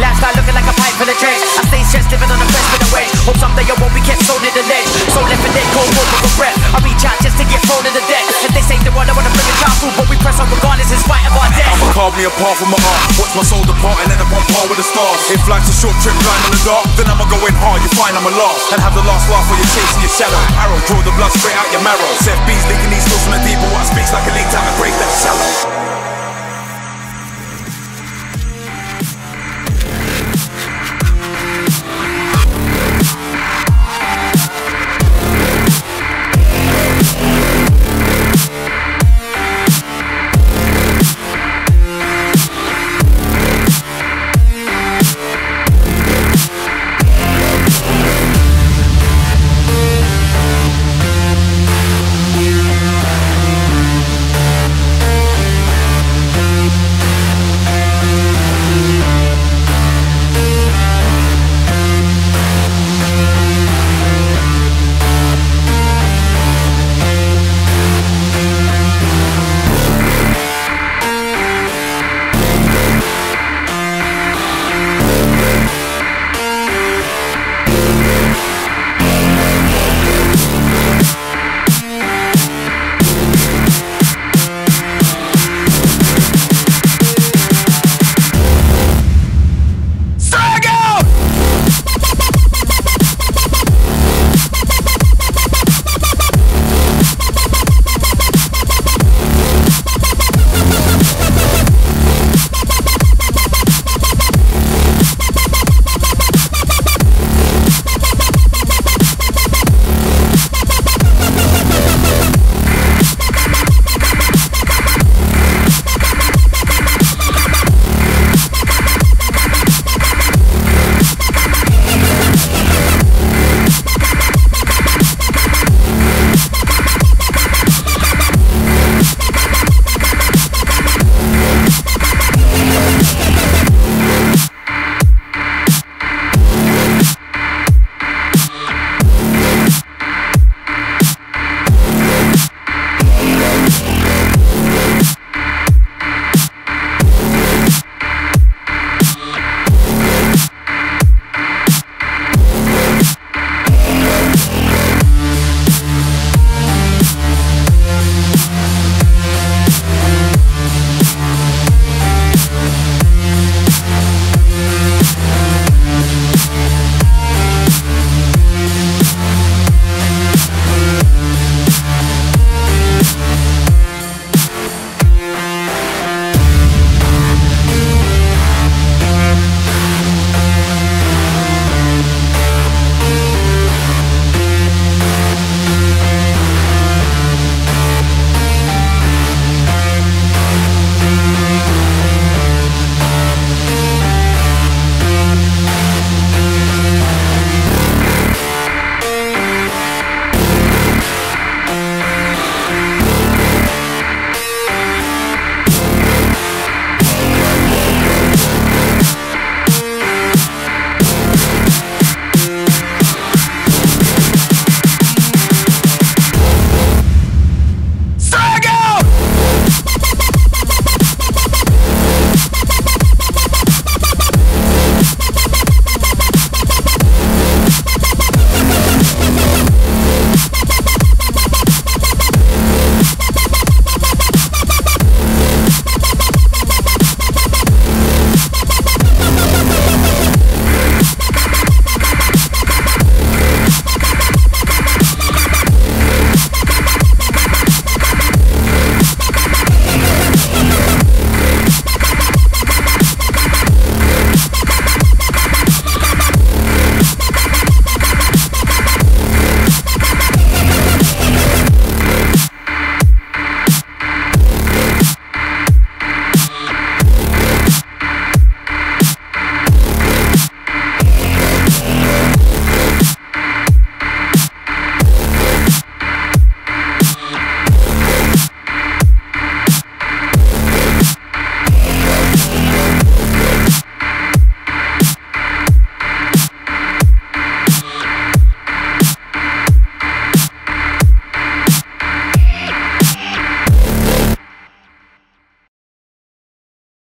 Lifestyle looking like a pipe for the train. I stay stressed, living on a fence with a wedge. Hope someday I won't be kept so in the ledge. So left for dead, cold, cold, with breath. I reach out just to get thrown in the deck. And they say they want, I wanna bring a child through, but we press on regardless in spite of our death. I'ma carve me apart from my heart. Watch my soul depart and end up on par with the stars. If life's a short trip blind in the dark, then I'ma go in hard. You find I'ma and have the last laugh while you're chasing your shadow. Arrow, draw the blood straight out your marrow. Seth B's leaking these thoughts from the deep, but what speaks like a leak.